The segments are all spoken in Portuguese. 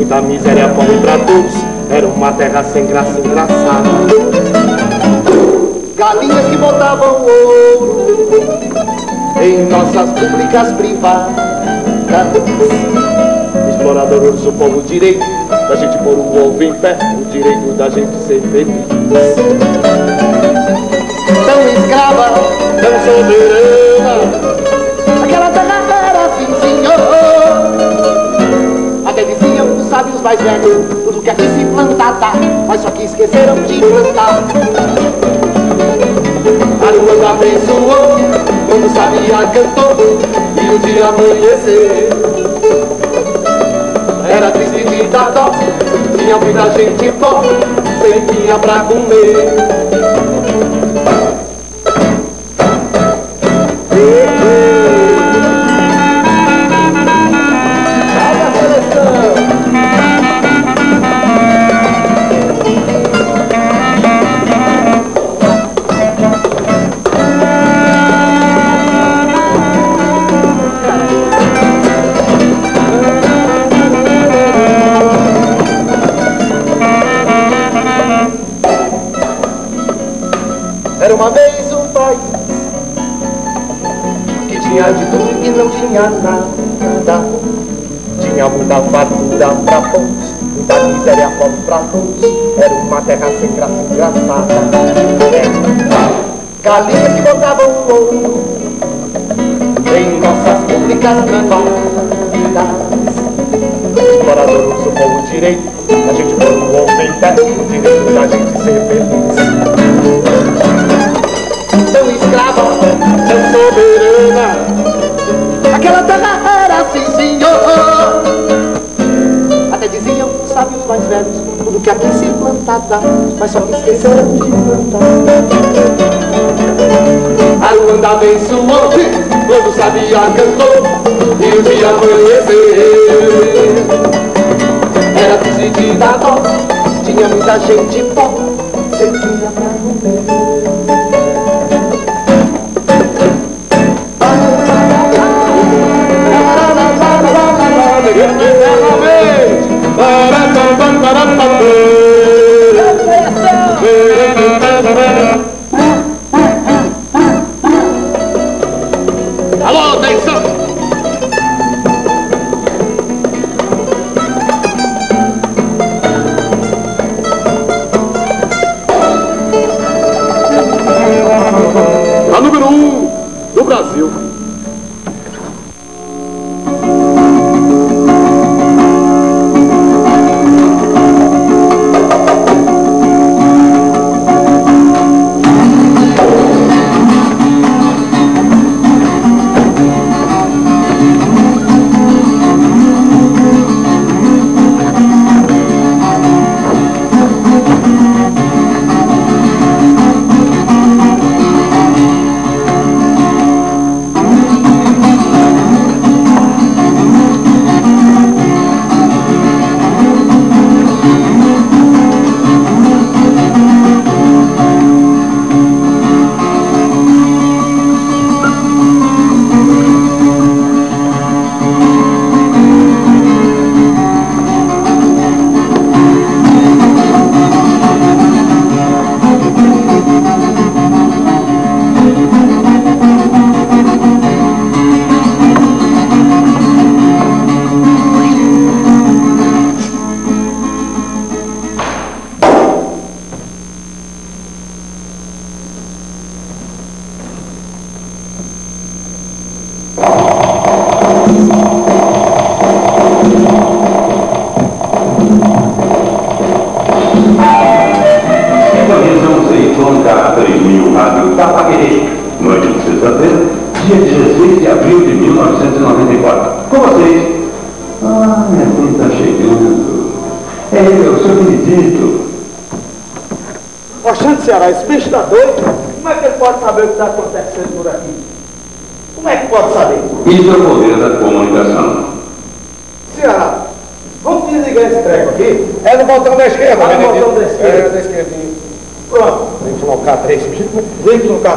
Muita miséria fome para todos. Era uma terra sem graça engraçada. Galinhas que botavam ouro em nossas públicas privadas. Explorador urso, povo direito da gente pôr o ovo em pé, o direito da gente ser feliz tão escrava, tão soberana. Aquela terra era assim, senhor. Sábios mais velhos, tudo que aqui se plantava, mas só que esqueceram de plantar. A lua abençoou, quando sabia cantou, e o dia amanhecer. Era triste de dar dó, tinha muita gente pobre, sem tinha pra comer. Nada. Tinha muita fartura pra poucos, muita miséria fome pra todos. Era uma terra sem graça engraçada. É. Galinhas que botavam ouro em nossas públicas privadas. Explorador usa o povo direito, a gente põe o ovo em pé, o direito da gente ser feliz velhos, tudo que aqui se plantava, mas só que esqueceram de plantar. A Luanda abençoou, quando sabia cantou, e o dia amanhecer. Era triste de dar dó, tinha muita gente pobre,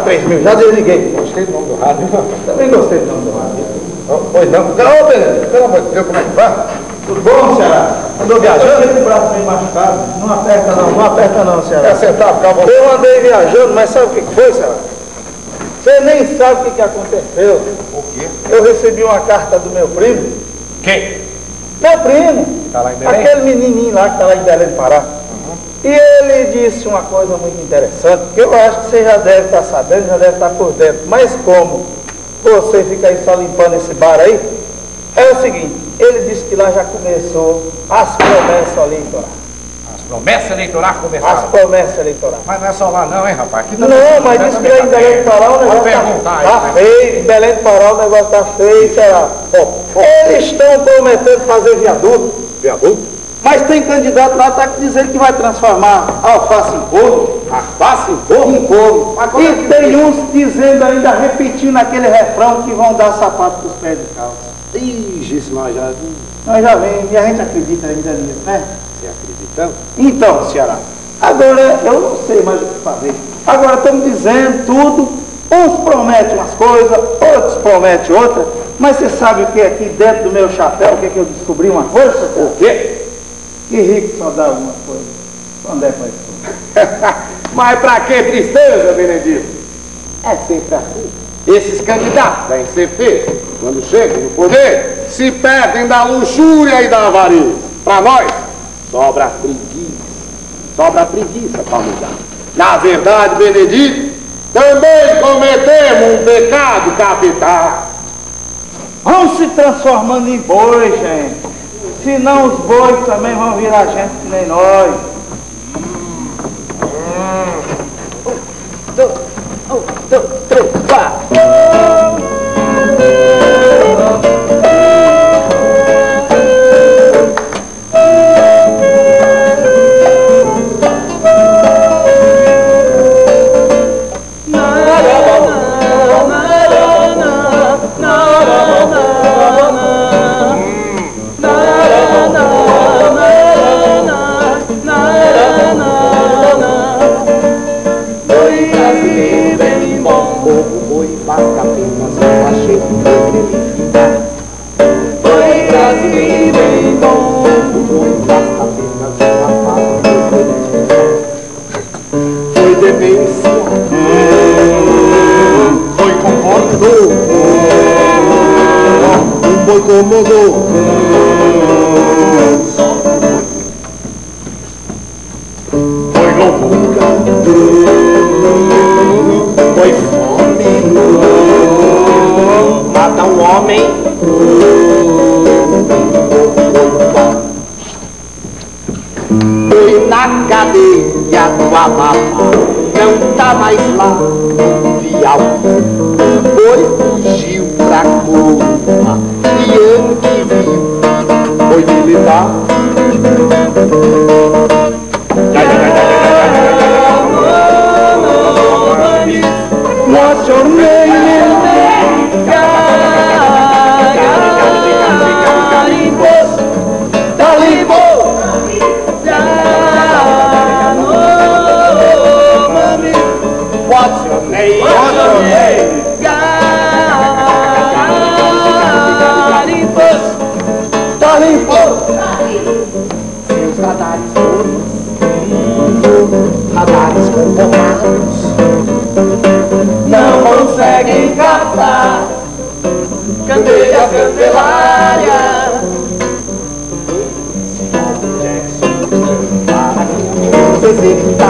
3 mil, já desliguei. Gostei do nome do rádio. Também gostei do nome do rádio. Oh, pois não. Ô, Beleza, pelo amor de Deus, como é que tá? Tudo bom, Ceará? Andou tá viajando? Esse braço meio machucado. Não aperta não, não aperta não, Ceará. Quer sentar, ficar você? Eu andei viajando, mas sabe o que foi, Ceará? Você nem sabe o que, que aconteceu. O quê? Eu recebi uma carta do meu primo. Quem? Meu primo. Tá lá em Belém? Aquele menininho lá que tá lá em Belém do Pará. Ele disse uma coisa muito interessante, que eu acho que você já deve estar sabendo, já deve estar por dentro. Mas como você fica aí só limpando esse bar aí, é o seguinte, ele disse que lá já começou as promessas eleitorais. As promessas eleitorais As começaram. promessas eleitorais. Mas não é só lá não, hein, rapaz? Aqui Não, também- mas disse que lá em Belém do Pará o negócio aí, tá, tá né? feio. Em Belém do Pará o negócio tá feio, será? Eles estão prometendo fazer viaduto. Viaduto? Mas tem candidato lá que está dizendo que vai transformar alface em couro, alface em couro, em couro. E tem uns dizendo ainda, repetindo aquele refrão que vão dar sapato para os pés de calça. Ih, isso nós já Nós já vemos, e a gente acredita ainda nisso, né? se acreditamos. Então, Ceará, agora eu não sei mais o que fazer. Agora estamos dizendo tudo, uns prometem umas coisas, outros prometem outras, mas você sabe o que é aqui dentro do meu chapéu, o que, é que eu descobri uma coisa? O quê? Que rico só dá algumas coisas. Quando é para isso? Mas pra que tristeza, Benedito? É sempre assim. Esses candidatos da NCP, quando chegam no poder, se perdem da luxúria e da avarice. Pra nós, sobra preguiça. Sobra preguiça pra mudar. Na verdade, Benedito, também cometemos um pecado capital. Vão se transformando em boi, gente. Senão os bois também vão virar gente que nem nós. Boi Um boi comodou. Foi loucura. foi fome, mata um homem. Foi na cadeia do Amapá, não tá mais lá, Piauí. Foi fugiu pra Cuba, what's your te vayas. Jackson,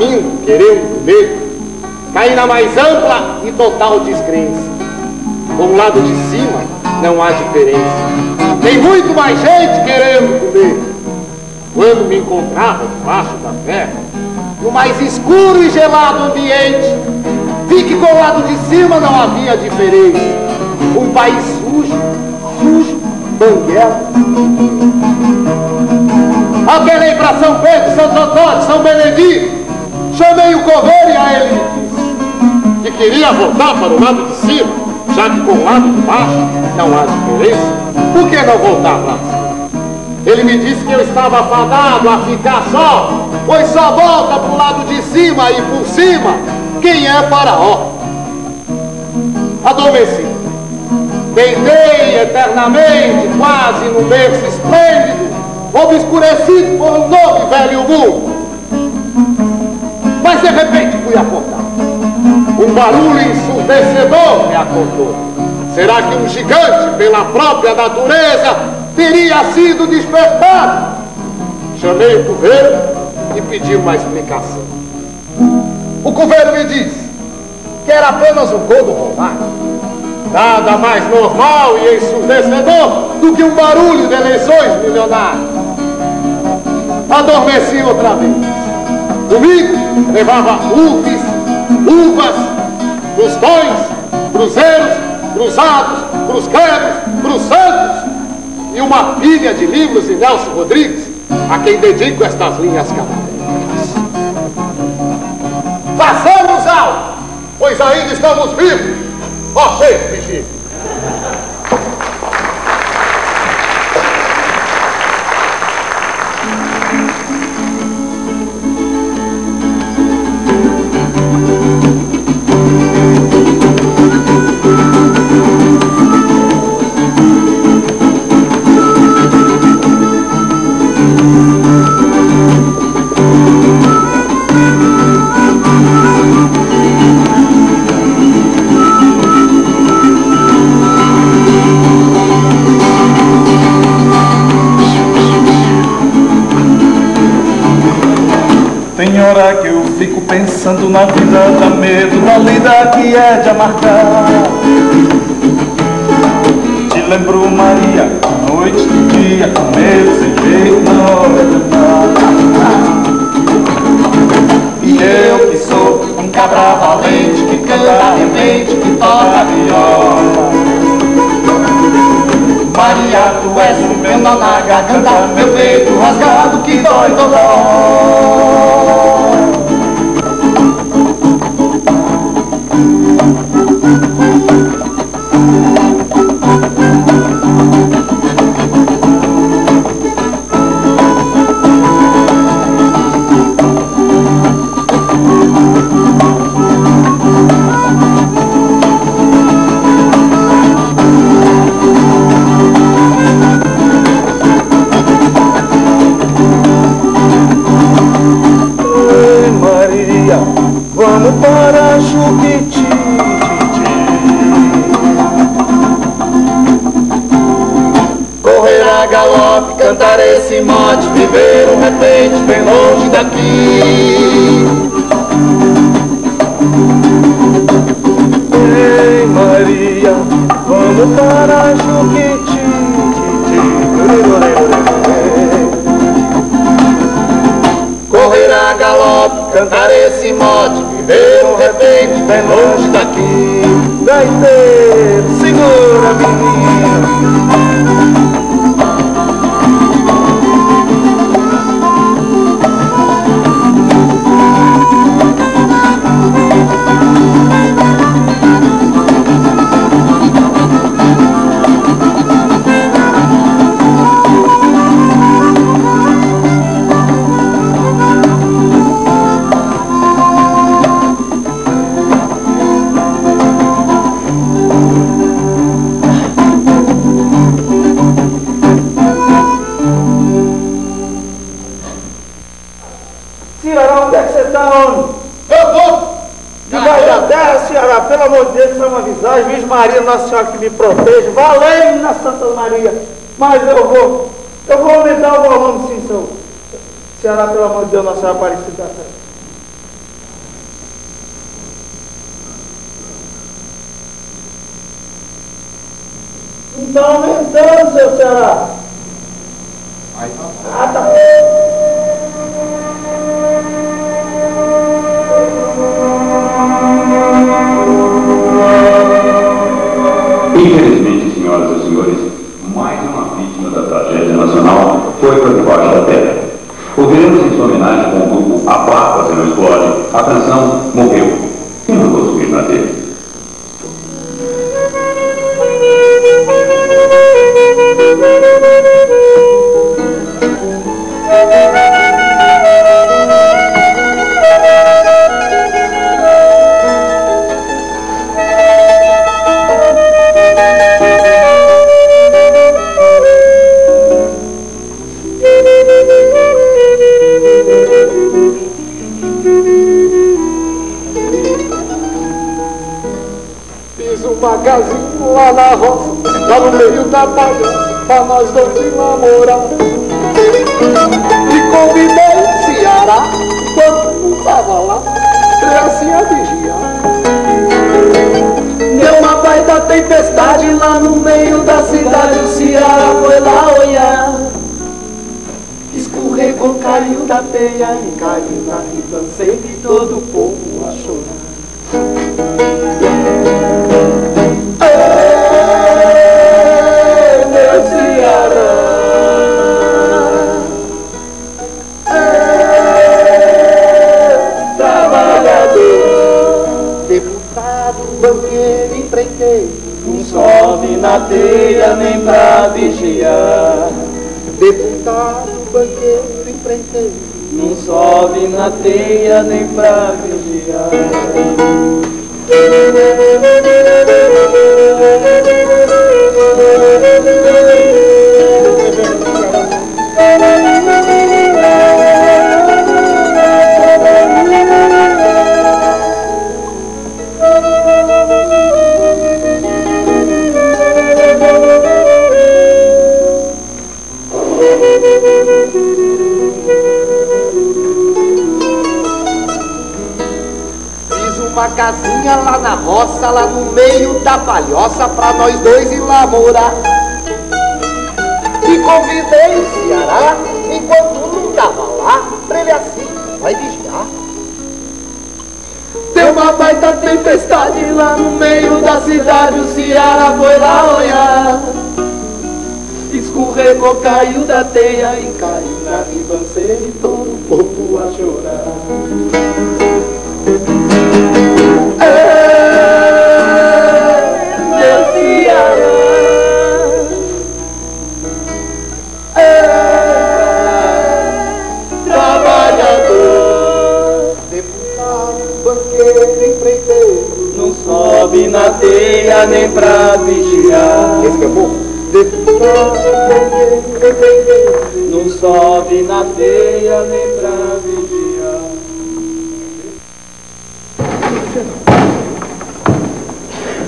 famintos querendo comer, caí na mais ampla e total descrença. Com o lado de cima não há diferença. Tem muito mais gente querendo comer. Quando me encontrava debaixo da terra, no mais escuro e gelado ambiente, vi que com o lado de cima não havia diferença. Um país sujo, sujo, banguela, Apelei para São Pedro, Santo Antônio, São Benedito. Chamei o coveiro e a ele disse que queria voltar para o lado de cima, já que com o lado de baixo não há diferença. Por que não voltar para cima? Ele me disse que eu estava fadado a ficar só, pois só volta para o lado de cima e por cima quem é faraó. Adormeci. Deitei eternamente, quase no berço esplêndido, obscurecido por um novo e velho mundo. Mas de repente fui acordar. Um barulho ensurdecedor me acordou. Será que um gigante, pela própria natureza, teria sido despertado? Chamei o coveiro e pedi uma explicação. O coveiro me disse que era apenas um gol rolar. Nada mais normal e ensurdecedor do que um barulho de eleições milionárias. Adormeci outra vez. Comigo levava ufes, uvas, crustões, cruzeiros, cruzados, cruzquebros, cruzantes e uma pilha de livros de Nelson Rodrigues, a quem dedico estas linhas cadavéricas. Façamos algo, pois ainda estamos vivos. Ó, cantar esse mote, viver um repente bem longe daqui. Gaiteiro, segura menino. Nossa Senhora que me proteja. Valeu na Santa Maria. Mas eu vou, eu vou aumentar o volume, sim, seu. Ceará, pelo amor de Deus, Nossa Senhora Aparecida da Terra. Então aumentando, seu Ceará. Roça, lá no meio da palhoça, pra nós dois ir namorar. E convidei o Ceará, quando não tava lá, ele assim a vigiar. Deu uma baita tempestade lá no meio da cidade, o Ceará foi lá olhar. Escorregou, caiu da teia e caiu na ribanceira e todo o povo a chorar. Na teia nem pra vigiar. deputado, banqueiro, empreiteiro. Não sobe na teia nem pra vigiar. Casinha lá na roça, lá no meio da palhoça, pra nós dois ir lá morar. E convidei o Ceará, enquanto não tava lá, pra ele assim, vai vigiar. Deu uma baita tempestade lá no meio da cidade, o Ceará foi lá olhar. Escorregou, caiu da teia e caiu na ribanceira e todo o povo a chorar. Sobe na teia nem pra vigiar. Esse que é bom? Não sobe na teia nem pra vigiar.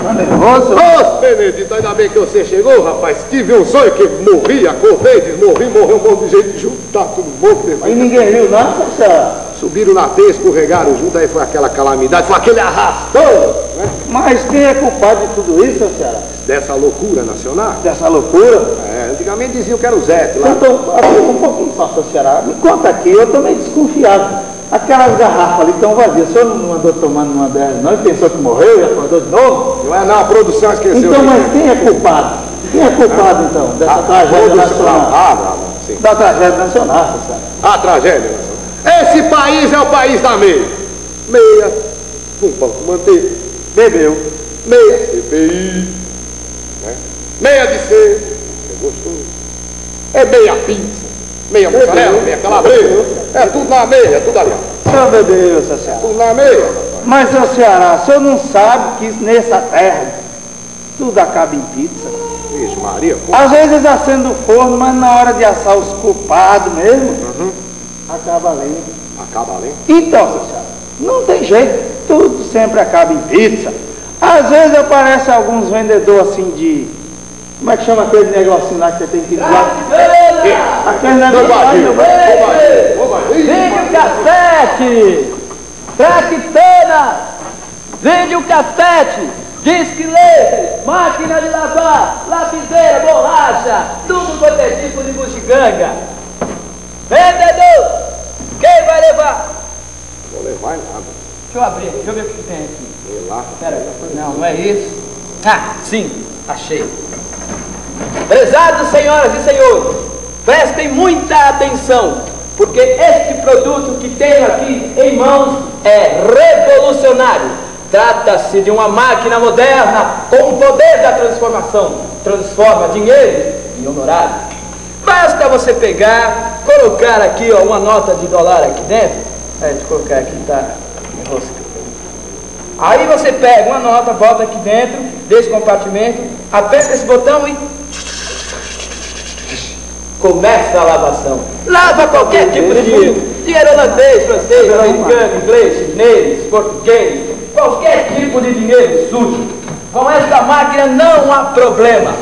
Tá nervoso? Ô, Benedito, ainda bem que você chegou, rapaz. Tive um sonho que morri, acordei, desmorri, morreu um monte de gente junto, tá tudo morto. Aí ninguém viu nada, Ceará. Subiram na teia, escorregaram junto, aí foi aquela calamidade, foi aquele arrastão, né? Mas quem é culpado de tudo isso, Ceará? Dessa loucura nacional. Dessa loucura? É, antigamente diziam que era o Zé, lá. Eu tô, aqui, um pouquinho só, Ceará. Me conta aqui, eu meio desconfiado. Aquelas garrafas ali estão vazias. O senhor não andou tomando uma delas, não? E pensou que morreu e acordou de novo? Não é não, a produção esqueceu. Então, mas quem é culpado? Quem é culpado, então, dessa A tragédia nacional? Ah, não, não, sim. Da tragédia nacional, Ceará. A tragédia nacional. Esse país é o país da meia. Meia, um pão com manteiga. Bebeu. Meia CPI. Né? Meia de ser. É gostoso. É meia pizza. Meia mussarela, meia calabresa. É tudo na meia, é tudo ali. O senhor bebeu, seu Ceará. Tudo na meia. Mas, seu Ceará, o senhor não sabe que nessa terra tudo acaba em pizza? Vixe, Maria. Às vezes acende o forno, mas na hora de assar os culpados mesmo, acaba lento. acaba além. Então, não tem jeito, tudo sempre acaba em pizza. Às vezes aparece alguns vendedores assim de. Como é que chama aquele negocinho lá que você tem que ir lá? Aquele negócio lá, bobagem, bobagem. Vídeo cassete! Traquitana! Vídeo cassete! Disque laser! Máquina de lavar! Lapiseira, borracha! Tudo quanto é tipo de bugiganga! Vendedor! Quem vai levar? Vou levar nada. Deixa eu abrir, deixa eu ver o que tem aqui. Sei lá. Pera aí, não, não é isso. Ah, sim, achei. Prezados senhoras e senhores, prestem muita atenção, porque este produto que tenho aqui em mãos é revolucionário. Trata-se de uma máquina moderna com o poder da transformação. Transforma dinheiro em honorário. Basta você pegar, colocar aqui ó, uma nota de dólar aqui dentro. É, deixa eu colocar aqui, tá enroscado. Aí você pega uma nota, bota aqui dentro desse compartimento, aperta esse botão e começa a lavação. Lava qualquer tipo de dinheiro. Dinheiro holandês, francês, americano, inglês, chinês, português, qualquer tipo de dinheiro sujo. Com esta máquina não há problema.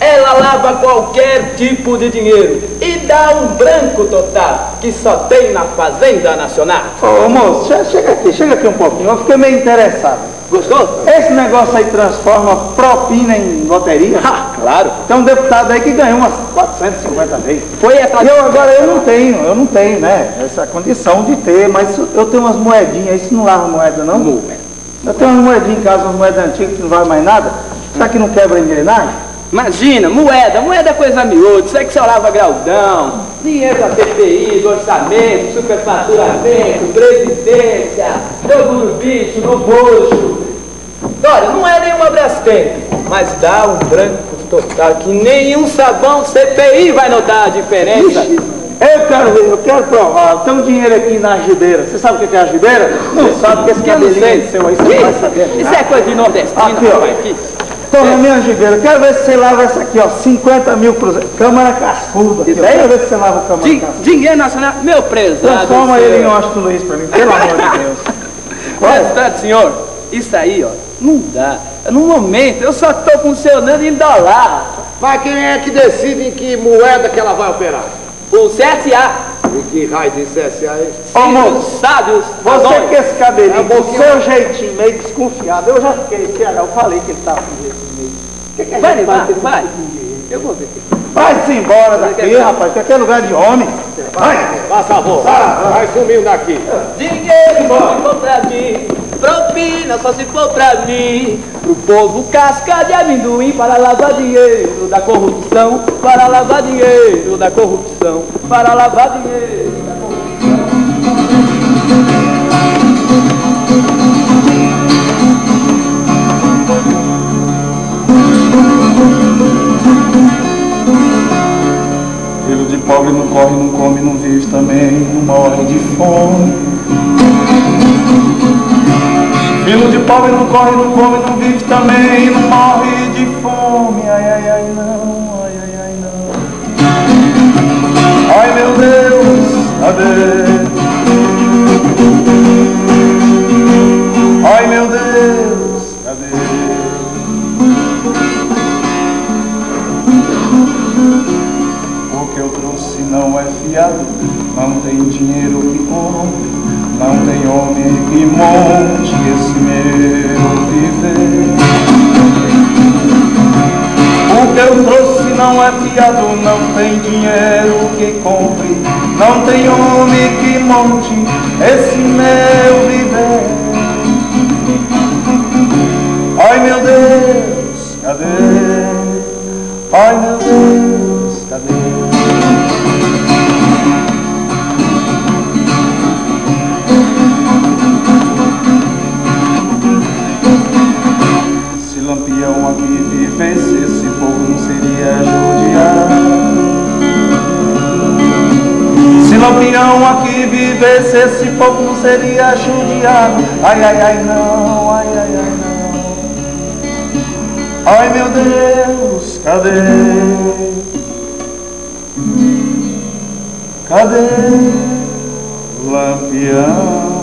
Ela lava qualquer tipo de dinheiro e dá um branco total que só tem na Fazenda Nacional. Ô moço, che- chega aqui, chega aqui um pouquinho. Eu fiquei meio interessado. Gostou? Esse negócio aí transforma propina em loteria? Ah, claro. Tem um deputado aí que ganhou umas 450 vezes. Foi essa E eu agora eu não tenho, eu não tenho, né? Essa condição de ter, mas eu tenho umas moedinhas, isso não lava moeda não? Eu tenho umas moedinhas em casa, umas moedas antigas que não vale mais nada. Será que não quebra a engrenagem? Imagina, moeda, moeda é coisa miúda, isso aí que você lava graudão, dinheiro da PPI, do orçamento, superfaturamento, previdência, jogo no bicho, no bolso. Olha, não é nenhuma Brastemp, mas dá um branco total que nenhum sabão CPI vai notar a diferença. Eu quero ver, eu quero provar. Tenho um dinheiro aqui na algibeira. Você sabe o que é algibeira? Não sabe, porque esse cabelinho sei. seu aí, você não vai saber. Isso é coisa de nordestino, Aqui, rapaz. Toma minha algibeira. Quero ver se você lava essa aqui, ó. 50 mil cruzeiros. Câmara cascuda. Ideia? Quero ver se você lava o câmara Din- cascuda. Dinheiro nacional, meu prezado. Transforma senhor. ele em Austin Luiz pra mim, pelo amor de Deus. Prestado, senhor, isso aí, ó, não dá. No momento, eu só estou funcionando em dólar. Mas quem é que decide em que moeda que ela vai operar? O CSA, E que raio CSA é esse? Ô, moço, sábios, Você razões. com esse cabelinho, É um pouquinho- seu jeitinho meio desconfiado, eu já fiquei, eu falei que ele estava com jeito meio. O que, que Vai, vai, faz? vai. Eu vou ver. Vai-se embora daqui, rapaz, que aqui é lugar de homem. Vai. Faz favor, vai sumindo daqui. Dinheiro for pra mim, propina só se for pra mim. Pro povo casca de amendoim para lavar dinheiro da corrupção, para lavar dinheiro da corrupção, para lavar dinheiro da corrupção. Filho de pobre não corre, não come, não vive também, não morre de fome. Menino de pobre não corre, não come, não vive também, não morre de fome. Ai, ai, ai, não, ai, ai, ai, não. Ai, meu Deus, adeus. Ai, meu Deus, adeus. O que eu trouxe não é fiado, não tem dinheiro que compre não tem homem que monte esse meu viver. O que eu trouxe não é fiado, não tem dinheiro que compre, não tem homem que monte esse meu viver. Ai meu Deus, cadê? Ai meu Deus, vivesse, esse povo não seria judiado. Se Lampião aqui vivesse, esse povo não seria judiado. Ai, ai, ai, não, ai, ai, ai, não. Ai, meu Deus, cadê? Cadê Lampião?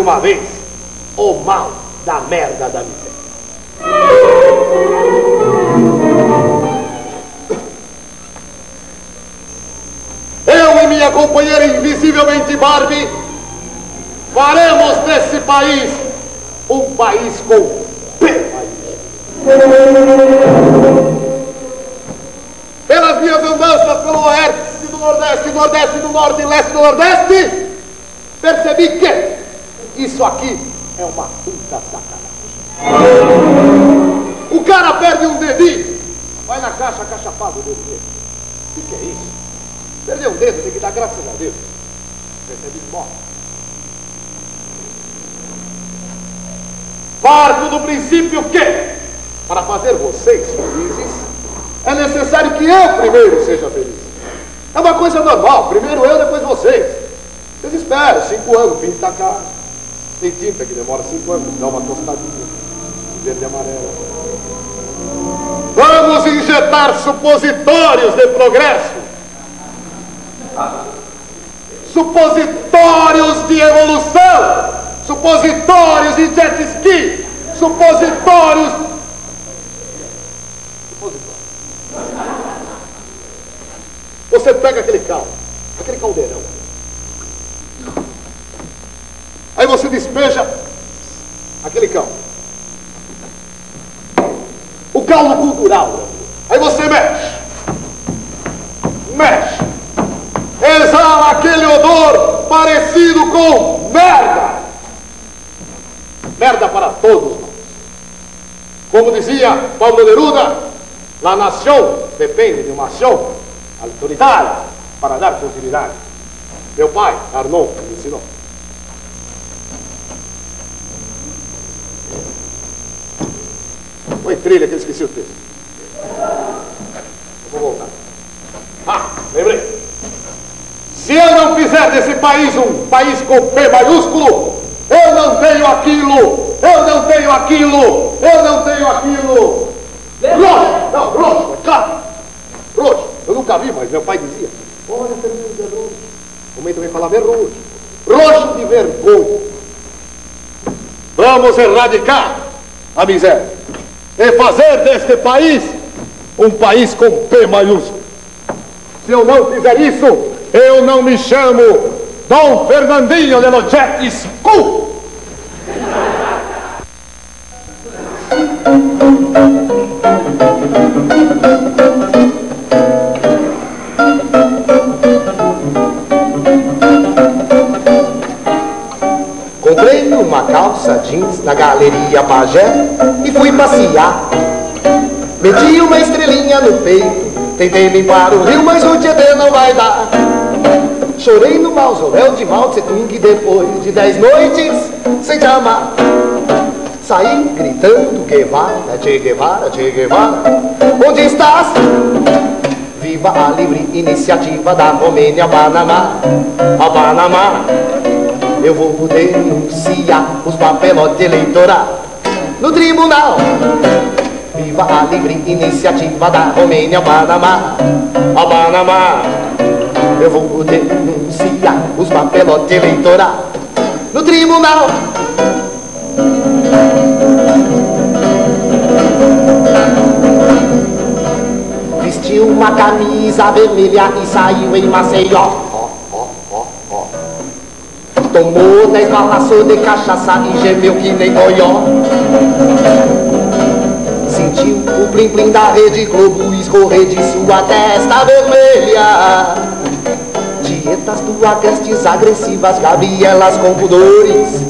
Uma vez o mal da merda da miséria. Eu e minha companheira invisivelmente Barbie faremos desse país um país com. Pelas minhas andanças pelo oeste do nordeste, nordeste do norte leste do nordeste, percebi que isso aqui é uma puta sacanagem. O cara perde um dedinho, vai na caixa cachapado do dedo. O que, é isso? Perder um dedo tem que dar graças a Deus. Percebi morte. Parto do princípio que, para fazer vocês felizes, é necessário que eu primeiro seja feliz. É uma coisa normal, primeiro eu, depois vocês. Vocês esperam, cinco anos, pinta a cara. Tem tinta que demora cinco anos, dá uma tostadinha, verde e amarelo. Vamos injetar supositórios de progresso. Supositórios de evolução supositórios de jet ski, supositórios. Supositórios. Você pega aquele caldo, aquele caldeirão. Aí você despeja aquele caldo. O caldo cultural. Aí você mexe. Mexe. Exala aquele odor parecido com merda merda para todos nós. Como dizia Paulo Neruda, la nação depende de uma ação autoritária para dar continuidade. Meu pai, Arnon, me ensinou. Foi trilha que eu esqueci o texto. Eu vou voltar. Ah, lembrei. Se eu não fizer desse país um país com P maiúsculo, eu não tenho aquilo, eu não tenho aquilo! Eu não tenho aquilo! Roxo! Não, roxo, é claro! Roxo! Eu nunca vi, mas meu pai dizia. Olha, Fernando é roxo. A mãe também falava é roxo. Roxo de vergonha. Vamos erradicar a miséria e fazer deste país um país com P maiúsculo. Se eu não fizer isso, eu não me chamo Dom Fernandinho de Lojet School. calça jeans na galeria Pajé e fui passear. Meti uma estrelinha no peito, tentei limpar o rio, mas o Tietê não vai dar. Chorei no mausoléu de Mao Tse Tung depois de dez noites sem te amar. Saí gritando Guevara, Che Guevara, Che Guevara, onde estás? Viva a livre iniciativa da Romênia, Panamá, a Panamá. Eu vou denunciar os papelotes eleitorais no tribunal. Viva a livre iniciativa da Romênia, Panamá, a Panamá. Eu vou denunciar os papelotes eleitorais no tribunal. Vestiu uma camisa vermelha e saiu em Maceió. Tomou dez balaços de cachaça e gemeu que nem boió. Sentiu o plim-plim da rede Globo escorrer de sua testa vermelha. Dietas do agrestes agressivas, Gabrielas com pudores.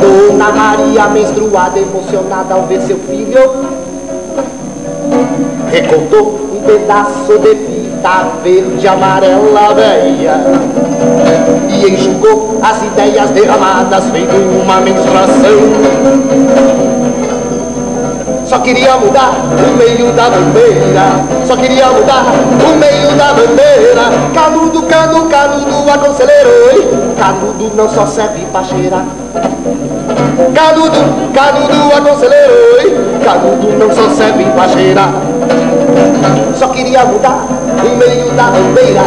Dona Maria menstruada, emocionada ao ver seu filho. Recortou um pedaço de fita verde amarela velha e enxugou as ideias derramadas feito uma menstruação. Só queria mudar o meio da bandeira, só queria mudar o meio da bandeira. Canudo, canu, canudo, a conselheiro, oi. Canudo não só serve pra cheirar. Canudo, canudo, a conselheiro, oi. Canudo não só serve pra cheirar. Só queria mudar o meio da bandeira.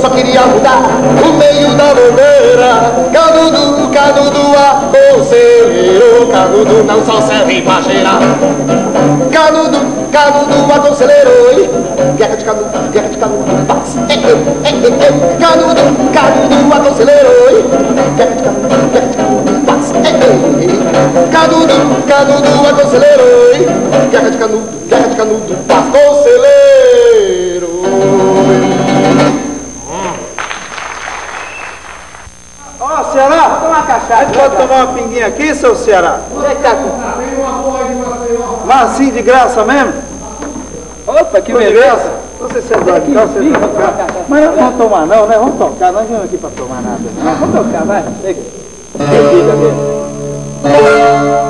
Só queria mudar o meio da bandeira. Canudo, canudo, a conselheiro. Canudo não só serve pra cheirar. Canudo, canudo, a. Guerra de canudo, guerra de canudo, paz. É eu, é eu, é eu. Canudo, canudo, a. Guerra de canudo, guerra de canudo, paz. É eu. Canudo, canudo, a. Guerra de canudo, canudo, paz. Conselheiro. Ó, Ceará, Vou tomar cachaça. a gente pode tomar uma pinguinha aqui, seu Ceará? Onde é que tá? Mas assim, de graça mesmo? Opa, que beleza. Você senta aqui, você cá. cachaça. Mas não vamos tomar não, né? Vamos tocar, nós viemos aqui pra tomar nada. Ah, Vamos tocar, vai. Chega. Chega, chega.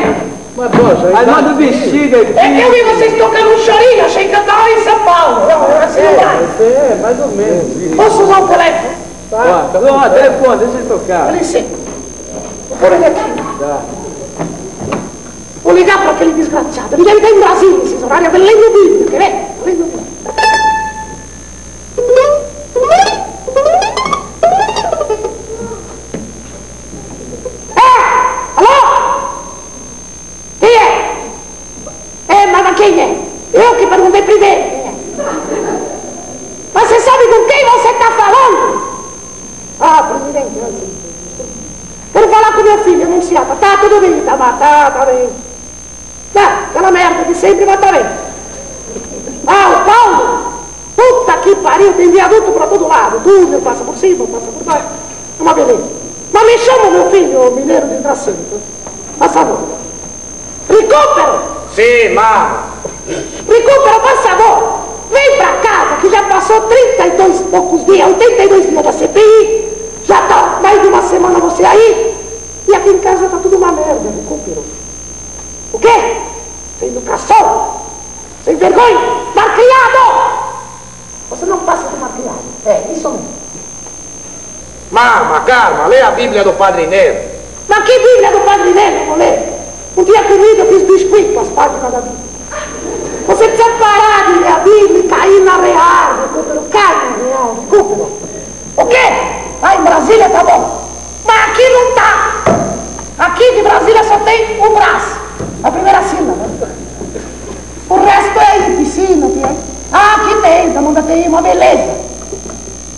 Mas, poxa, Mas manda o bexiga. É que eu vi vocês tocando um chorinho, achei que eu tava em São Paulo. Não, assim não vai. É, mais ou menos. Posso usar o telefone? Tá. Não, telefone, deixa ele tocar. Dá licença. Vou pôr ele aqui. Tá. Vou ligar para aquele desgraçado. Ele deve estar em Brasília, esses horários, lendo o vídeo, quer ver? Bíblia do Padre Nero. Mas que Bíblia do Padre Nero, ler? Um dia comigo eu fiz biscoito as páginas da Bíblia. Você precisa parar de ler a Bíblia e cair na real, recupero. Cai na real, recupero. O quê? Lá em Brasília tá bom. Mas aqui não tá. Aqui de Brasília só tem o braço, a primeira sílaba. O resto é piscina, tem. Ah, aqui tem, mundo tem uma beleza.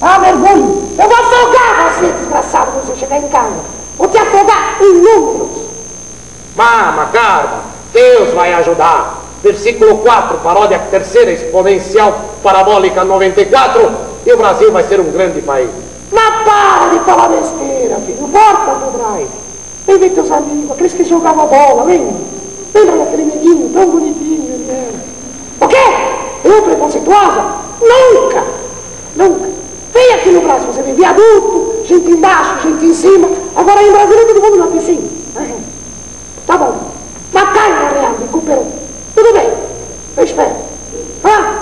Ah, mergulho. Eu vou afogar você, desgraçado, quando você chegar em casa. Vou te afogar em números. Mama, calma. Deus vai ajudar. Versículo 4, paródia terceira exponencial parabólica 94, e o Brasil vai ser um grande país. Mas para de falar besteira, filho. Volta pro drive. Vem ver teus amigos, aqueles que jogavam bola, lembra? Lembra daquele menino tão bonitinho ele era? O quê? Eu preconceituosa? Nunca! Nunca! Vem aqui no Brasil, você vê viaduto, gente embaixo, gente em cima. Agora em Brasília todo mundo na piscina. Tá bom. Na real, recuperou. Tudo bem. Eu espero. Hã?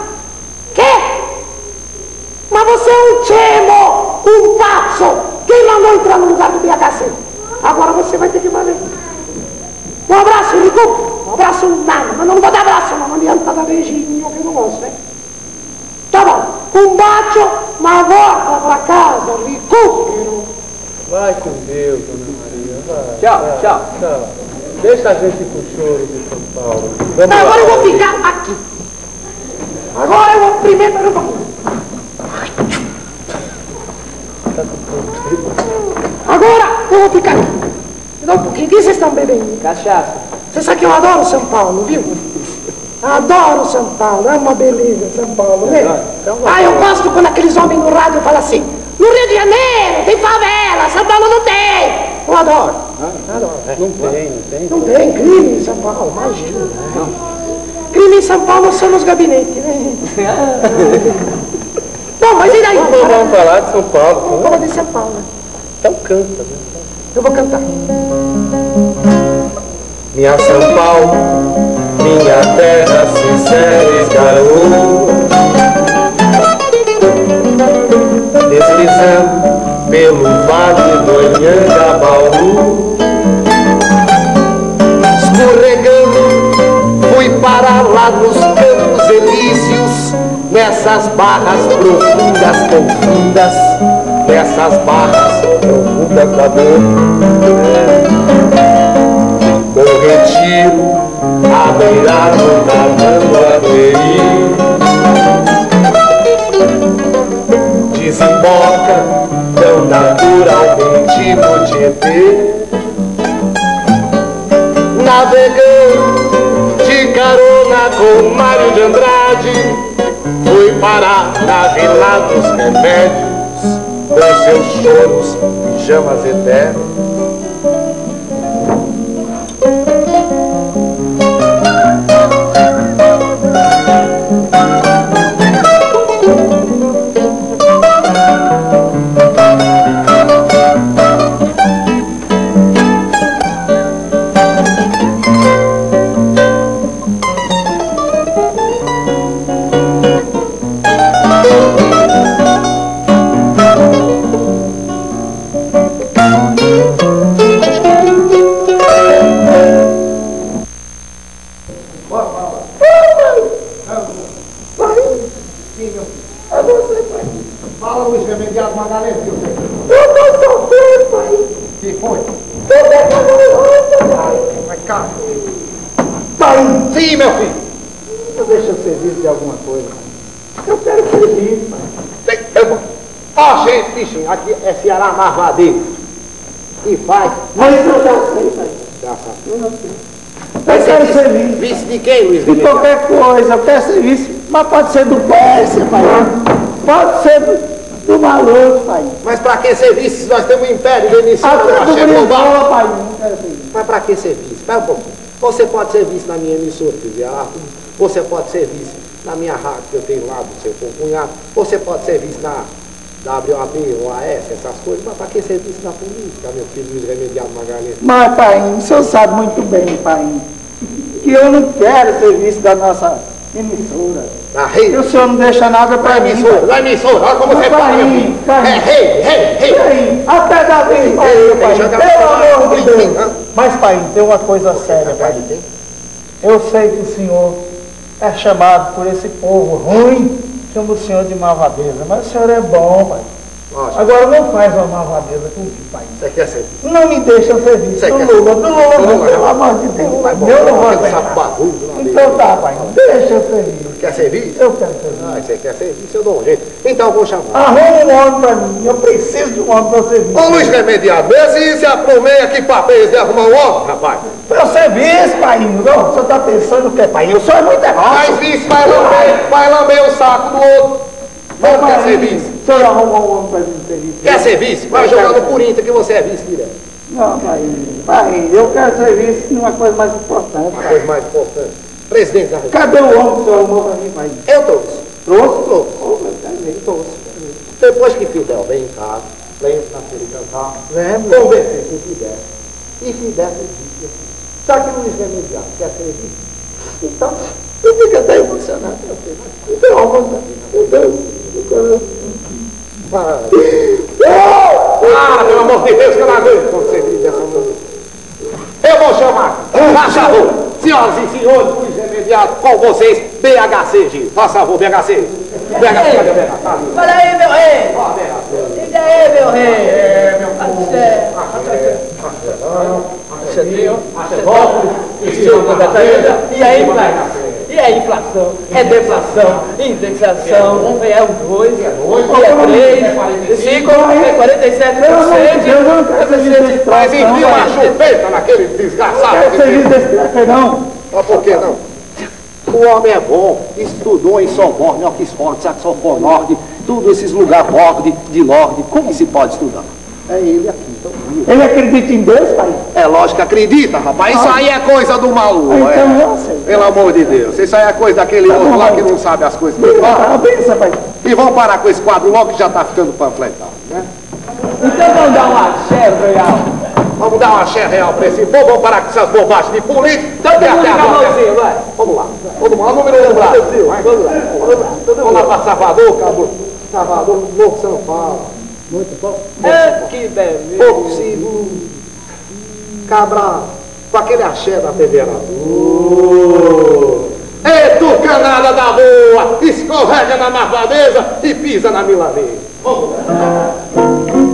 Quê? Mas você é um chemo, um pazzo. Quem mandou entrar no lugar do BHC? Agora você vai ter que valer. Um abraço, Nico. Um abraço nada. Mas não vou dar abraço, não. Não adianta dar beijinho, que eu não gosto, né? Tá bom. Um bacio, uma volta pra casa, recupero. Vai com Deus, Dona Maria. Vai. Tchau, vai, tchau. Tchau. Deixa a gente pro choro de São Paulo. Vamos agora eu vou ficar aqui. Agora eu vou primeiro para o Tá Agora eu vou ficar aqui. Dá um pouquinho. O que vocês estão bebendo? Cachaça. Você sabe que eu adoro São Paulo, viu? Adoro São Paulo, é uma beleza São Paulo, né? Então ah, eu gosto quando aqueles homens no rádio falam assim, no Rio de Janeiro tem favela, São Paulo não tem. Eu adoro. Ah, adoro. Não tem, não tem. Não tem crime em São Paulo, imagina. Crime em São Paulo são nos gabinetes, né? Bom, mas e daí? Vamos, vamos falar de São Paulo. Vamos falar de São Paulo. Então canta. Né? Eu vou cantar. Minha São Paulo, minha terra sincera esgarou Deslizando pelo vale do Anhangabaú. Escorregando, fui para lá nos nessas barras profundas, profundas, nessas barras profundas da dor. Bom retiro, à beira do Tamanduateí. Desemboca tão naturalmente no Tietê. Navegando de carona com Mário de Andrade, fui parar na Vila dos Remédios, com seus choros, pijamas eternos. Aqui é Ceará Marvadeiro. E faz. Mas eu já sei, pai. Já sabe. Eu quero serviço. Vice de quem, Luiz De qualquer coisa, quero serviço. Mas pode ser do Pérsia, pai. Pode ser do, do maluco, pai. Mas pra que serviço se nós temos um império de início Até do? Brizola, pai. Não quero serviço. Mas pra que serviço? Espera um pouquinho. Você pode ser visto na minha emissora, Fiziar. Você pode ser visto na minha rádio que eu tenho lá do seu cunhado. Você pode ser visto na WAB, OAS, essas coisas. Mas pra que serviço na política, meu filho Luiz Remediado Magalhães? Mas, pai, o senhor sabe muito bem, pai, que eu não quero serviço da nossa emissora. Na E o senhor não deixa nada Na pra mim. emissora, na emissora. Olha como você fala, meu pai, filho. É rei, rei, rei. até da vez, pai, pelo amor de Deus. Mas, pai, tem uma coisa séria, pai. Eu sei que o senhor é chamado por esse povo ruim, chama o senhor de malvadeza, mas o senhor é bom, pai. Lógico. Agora não faz uma malvadeza comigo, pai. Você quer ser Não me deixa o serviço Você do quer- Lula, do Lula, não, pelo amor de Deus. Vai Eu não vou aguentar. Então tá, pai, deixa o serviço. Quer serviço? Eu quero serviço. Ah, você quer serviço? Eu dou um jeito. Então eu vou chamar. Arruma um homem pra mim, eu preciso de um homem para o serviço. Ô Luiz Remediado, vê se se aprumeia aqui papéis de arrumar um homem, rapaz. Meu serviço, pai, não, você tá pensando o que, pai? Eu sou é muito Mas negócio. isso vai lamber, vai lamber o saco do outro. Não quer serviço? O senhor arruma um homem para mim no serviço. Quer serviço? Vai jogar no Corinthians que você é vice direto. Não, pai, pai, eu quero serviço numa coisa mais importante. Uma coisa mais importante. Presidente da República. Cadê o homem que o senhor arrumou para mim, pai? Eu trouxe. Trouxe? Trouxe. Ô, meu Deus, trouxe. Depois que Fidel vem em casa, lembra naquele cantar, Lembro. conversei com Fidel. E Fidel disse, só que Luiz Remediado quer serviço. Então, eu fico até emocionado, meu filho. Então, almoço, meu Deus, meu coração. Ah, pelo amor de Deus, que eu não aguento quando você diz essa música. Eu vou chamar, faz favor, senhoras e senhores, Remediado, com vocês, BHC, Gil. Faz favor, BHC. BHC, cadê o BHC? Tá. Olha aí, meu rei! Ó, BHC. Diga aí, meu rei! É, meu povo. Axé. E a inflação? E a inflação? É deflação, indexação, é um dois, é dois, é três, é cinco, é 47 Pelo amor de Deus, eu não quero serviço desse Mas troço, não, envia uma chupeta naquele Não desgraçado. quero que serviço desse troço, não. Mas por que não? O homem é bom, estudou em Sorbonne, Oxford, Saxofone Nord, todos esses lugares Nord, de Nord, como se pode estudar? É ele aqui, então. Ele acredita em Deus, pai? É lógico que acredita, rapaz, isso aí é coisa do maluco, Então, é. eu sei. Pelo amor de Deus, isso aí é coisa daquele Tá outro bom, lá vai. que não sabe as coisas Bença, fala. pai, bença, pai. E vamos parar com esse quadro logo que já tá ficando panfletado, né? Então vamos dar um axé, real. Vamos dar uma axé real pra esse povo, vamos parar com essas bobagens de política. Então tem até a mãozinha, vai. Vamos lá, vamos lá, número um Vamos lá, vamos lá pra Salvador, Cabo. Salvador, Novo São Paulo. Muito bom. É, que beleza. Pouco seguro. Cabral, com aquele axé da TV Aratu. Ei, tucanada da boa! Escorrega na marvadeza e pisa na milanesa. Vamos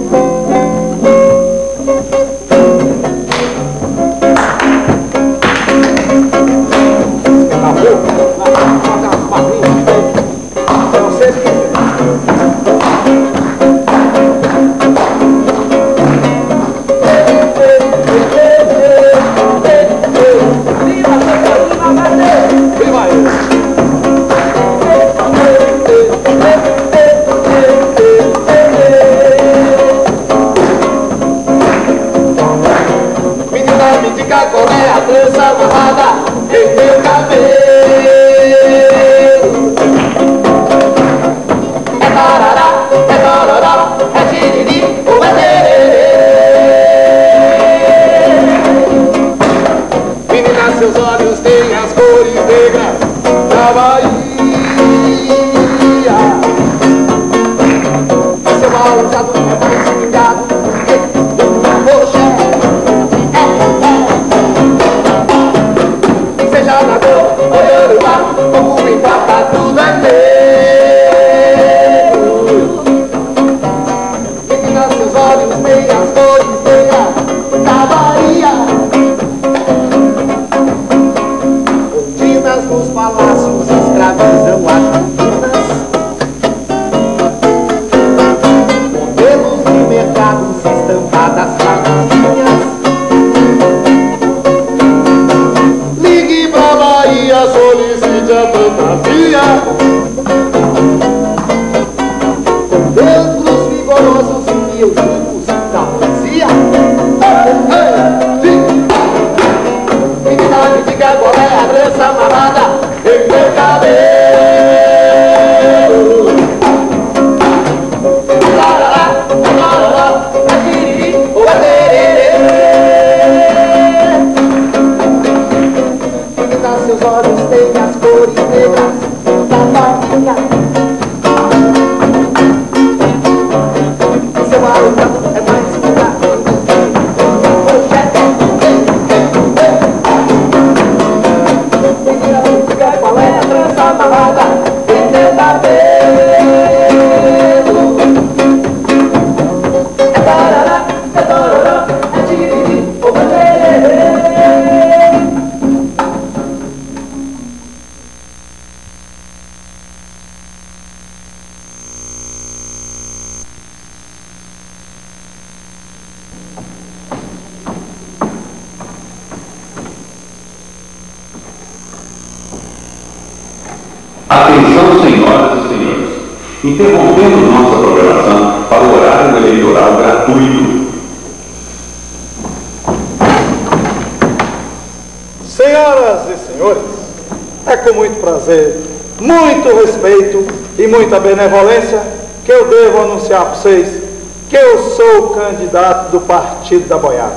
benevolência que eu devo anunciar para vocês que eu sou o candidato do Partido da Boiada.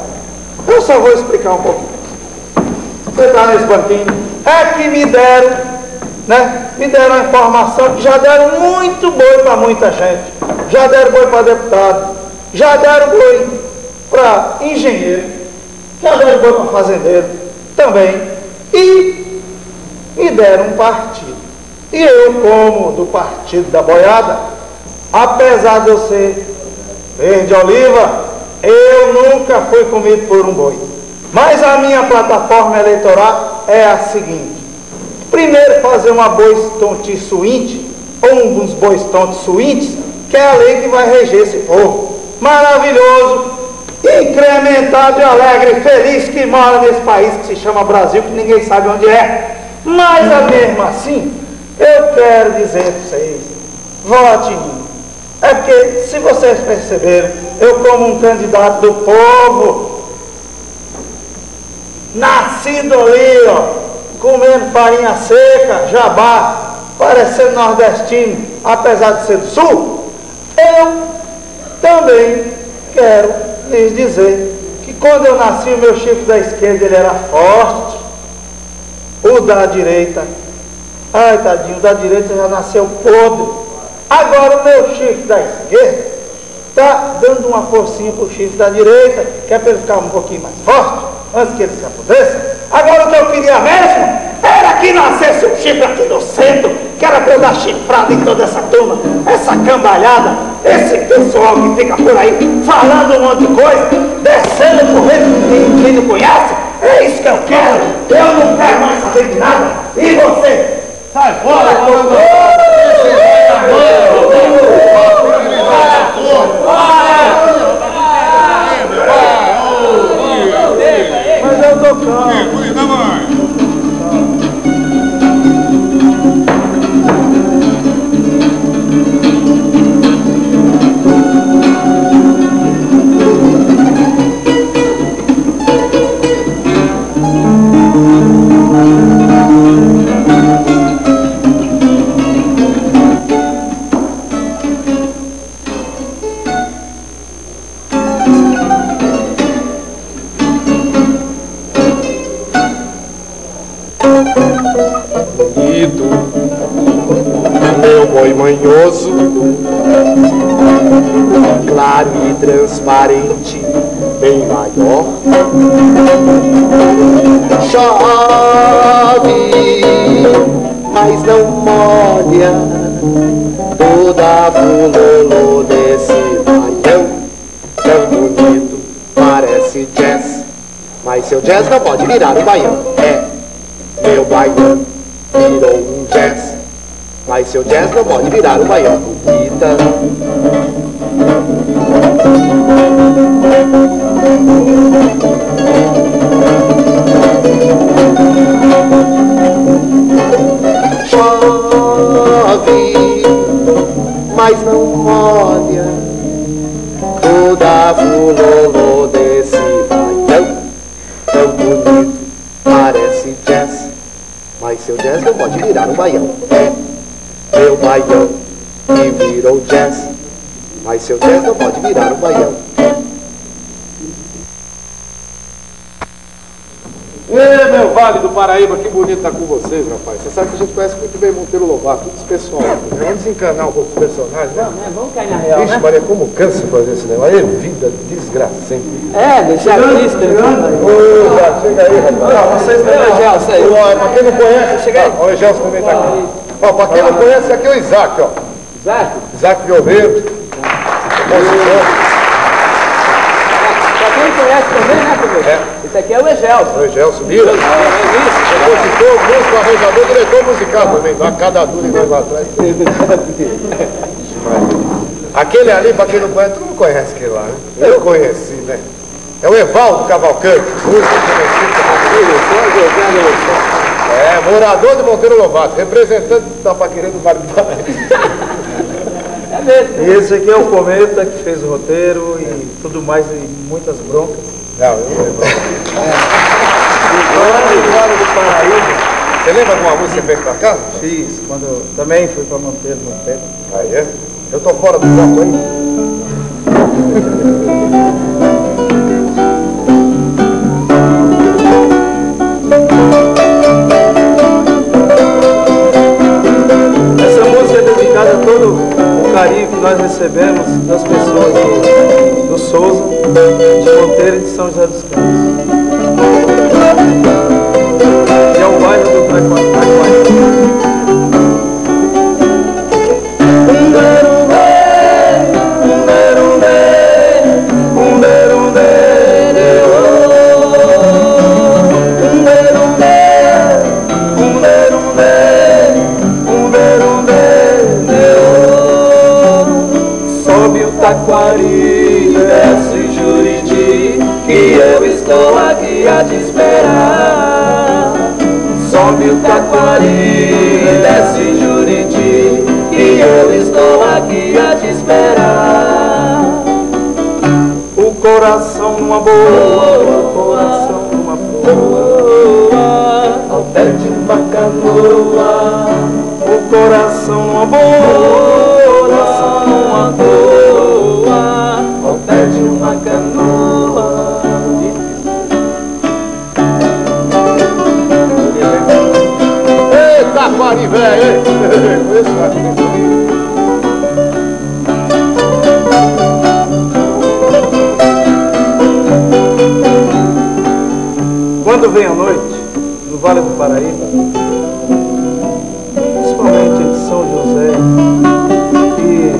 Eu só vou explicar um pouquinho. Você está nesse banquinho, é que me deram, né? Me deram a informação que já deram muito boi para muita gente. Já deram boi para deputado, já deram boi para engenheiro, já deram boi para fazendeiro também. E me deram um partido. E eu, como do partido da boiada, apesar de eu ser verde oliva, eu nunca fui comido por um boi. Mas a minha plataforma eleitoral é a seguinte: primeiro fazer uma bois tonte suíte, ou uns bois tontes suítes, que é a lei que vai reger esse povo. Maravilhoso, incrementado e alegre feliz que mora nesse país que se chama Brasil, que ninguém sabe onde é. Mas mesmo assim, eu quero dizer para vocês, vote em mim. É porque, se vocês perceberam, eu como um candidato do povo, nascido ali, ó, comendo farinha seca, jabá, parecendo nordestino, apesar de ser do sul, eu também quero lhes dizer que quando eu nasci, o meu chifre da esquerda ele era forte, o da direita, ai tadinho, da direita já nasceu podre. Agora o meu chifre da esquerda está dando uma forcinha para o chifre da direita, que é para ele ficar um pouquinho mais forte, antes que ele se apodreça. Agora o que eu queria mesmo era que nascesse um chifre aqui no centro, que era pra eu dar chifrada em toda essa turma, essa cambalhada, esse pessoal que fica por aí falando um monte de coisa, descendo por meio quem não conhece, é isso que eu quero. Eu não quero mais saber de nada. E você? Sai fora, Mas eu tô calmo. Bonito, molha toda a fulolô desse baião. Tão bonito, parece jazz, mas seu jazz não pode virar um baião. É, meu baião virou um jazz, mas seu jazz não pode virar um baião. Bonita. A fulolô desse baião. Tão bonito, parece jazz, mas seu jazz não pode virar um baião. Meu baião que virou jazz, mas seu jazz não pode virar um baião. Ê, meu Vale do Paraíba, que bonito estar com vocês, rapaz. Você sabe que a gente conhece muito bem Monteiro Lobato, tudo esse pessoal. né? Vamos desencanar um pouco os personagens, né? Vamos cair na real, Vixe, né? Maria, como cansa fazer esse negócio. É vida desgracenta. É, deixar artista. Ô, chega aí, rapaz. Não, vocês Ô, aí. Ó, pra quem não conhece, Chega aí. O Gelson também tá aqui. Ó, pra quem não conhece, aqui é o Isaac, ó. Isaac, Isaac pra quem conhece também, né, Pedro? É. Esse aqui é o Egelson. O Gelson Lira. Compositor, músico, arranjador, diretor musical também. Dá cada dura e lá atrás. Aquele ali, pra quem não conhece, tu não conhece aquele lá, né? Eu conheci, né? É o Evaldo Cavalcante, músico conhecido. É, morador de Monteiro Lobato, representante da Paquerê do Vale do Paraíba. É mesmo. E esse aqui é o Cometa que fez o roteiro e tudo mais, e muitas broncas. Não, eu não Agora do Vale do Paraíba, Você lembra de uma música que você fez pra cá? fiz, quando eu também fui para Monteiro no tempo. Aí é? Eu tô fora do foco aí. Carinho que nós recebemos das pessoas do, do Souza, de Monteiro e de São José dos Campos. Que é o bairro do Taquari. Taquari, desce Juriti, que eu estou aqui a te esperar. O coração numa boa, o coração Quando vem a noite, no Vale do Paraíba, principalmente em São José e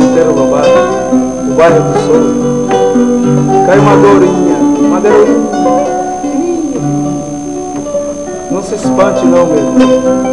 Monteiro Lobato, o bairro do Sul, cai uma dorinha, uma dorinha. Não se espante não, meu irmão.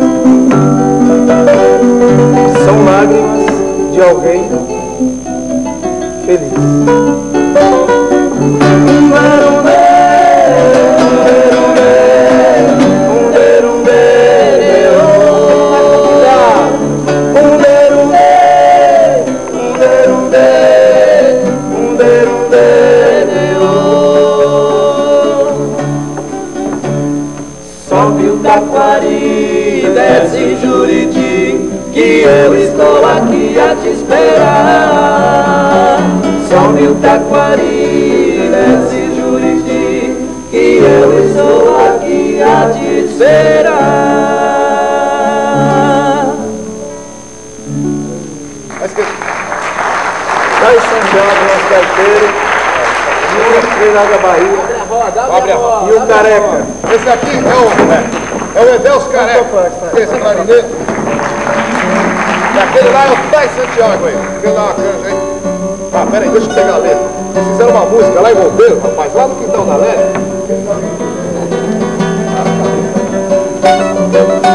faz, que no quintal da Leste.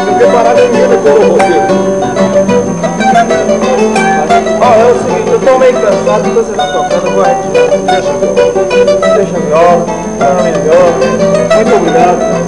Porque parar ninguém decorou o roteiro. Ó, é o seguinte, eu tô meio cansado, de você tá tocando, vai. Deixa eu Deixa melhor, tá melhor. Muito obrigado.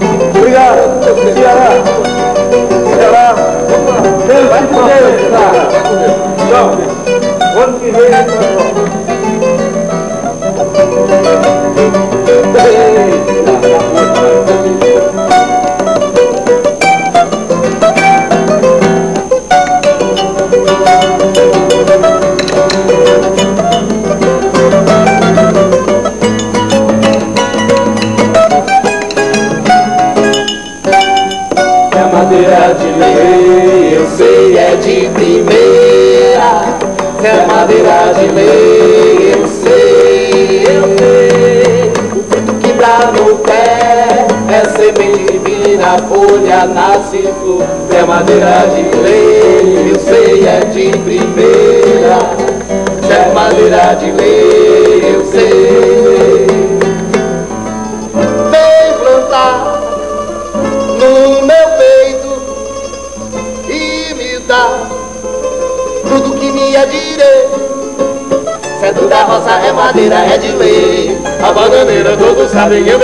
coming.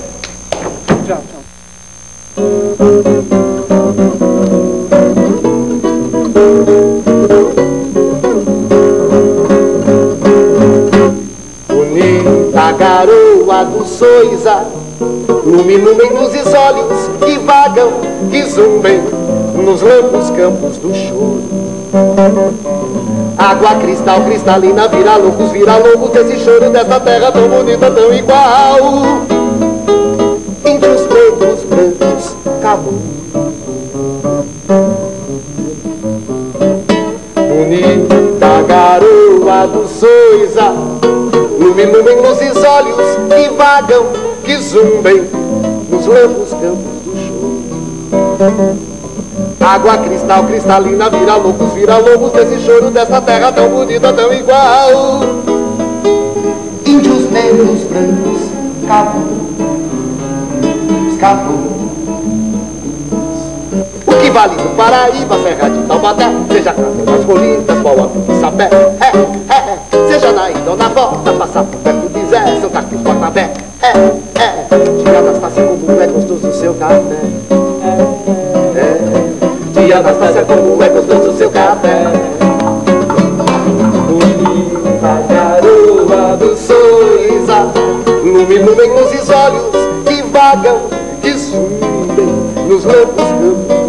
Do Soiza, Luminumem luzes olhos que vagam, que zumbem Nos lampos campos do choro. Água cristal, cristalina, vira loucos, vira loucos esse choro desta terra tão bonita, tão igual. Entre os pretos, brancos, caboclos Bonita garoa do Soiza que movem olhos que vagam, que zumbem nos lambos campos do choro. Água cristal, cristalina, vira loucos, vira lobos desse choro, dessa terra tão bonita, tão igual. Índios negros, brancos, cabulos, cabulos. O que vale do Paraíba, Serra de Taubaté, seja Cacau, as Colinas, do Sapé, é, é, é seja na ida ou na volta, passar por perto de Zé, Santa Cruz, Guanabé, é, é, tia Anastácia, como é gostoso o seu café, é, é, tia Anastácia, como é gostoso o seu café. Bonita garoa do sorriso, lume, lume luzes olhos que vagam, que subem nos loucos campos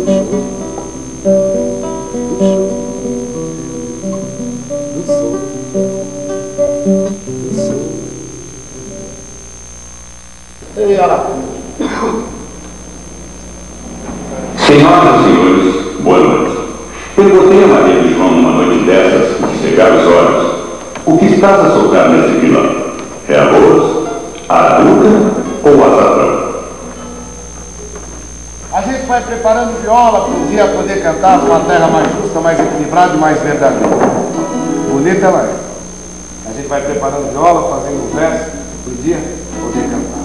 boa noite. Perguntei a Maria de João numa noite dessas, de cegar os olhos, o que estás a soltar nesse pilão? É arroz, araruca ou açafrão? A gente vai preparando viola para um dia poder cantar numa terra mais justa, mais equilibrada e mais verdadeira. Bonita ela é. A gente vai preparando viola, fazendo um verso para o dia poder cantar.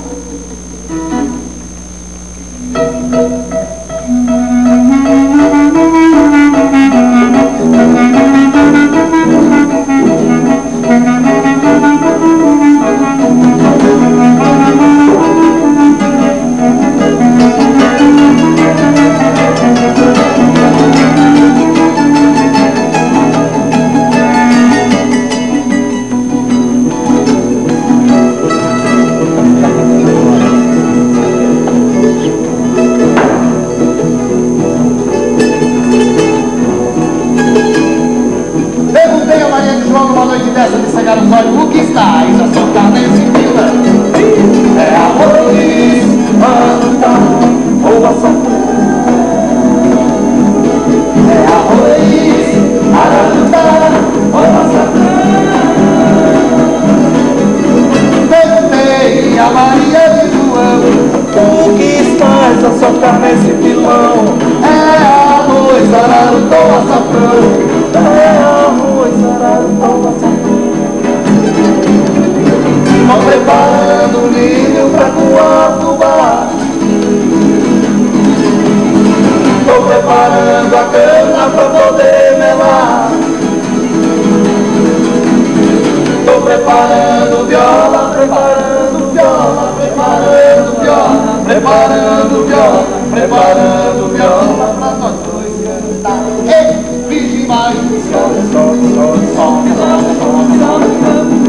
Os olhos o que estás a soltar nesse fila. É arroz, manta ou açafrão. É arroz, araruta ou açafrão. A Maria de João o que estás a soltar nesse pilão. É arroz, araruta ou açafrão. É arroz, ou açafrão. Vão preparando milho pra coar fubá. Tô preparando a cana pra poder melar. Tô preparando viola, preparando viola, preparando viola, preparando viola, preparando viola pra nós dois cantar. Ei, Virgem Maria, sobe, sobe, sobe, sobe, sobe, sobe, sobe. Ei,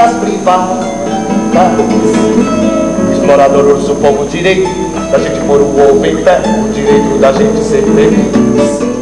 públicas privadas. Explorador urso povo direito, da gente pôr o ovo em pé, o direito da gente ser feliz.